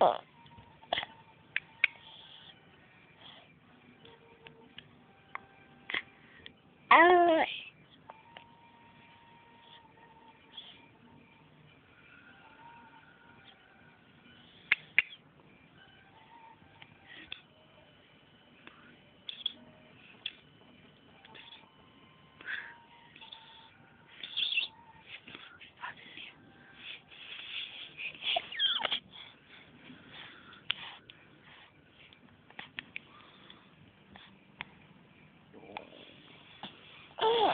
Uh.